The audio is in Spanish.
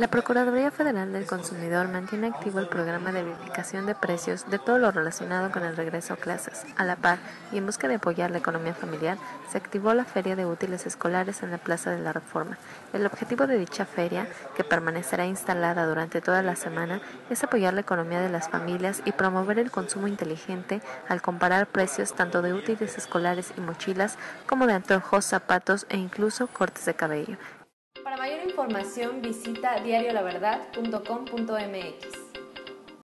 La Procuraduría Federal del Consumidor mantiene activo el programa de verificación de precios de todo lo relacionado con el regreso a clases. A la par, y en busca de apoyar la economía familiar, se activó la Feria de Útiles Escolares en la Plaza de la Reforma. El objetivo de dicha feria, que permanecerá instalada durante toda la semana, es apoyar la economía de las familias y promover el consumo inteligente al comparar precios tanto de útiles escolares y mochilas como de antojos, zapatos e incluso cortes de cabello. Para mayor información visita diariolaverdad.com.mx.